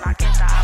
knock it out.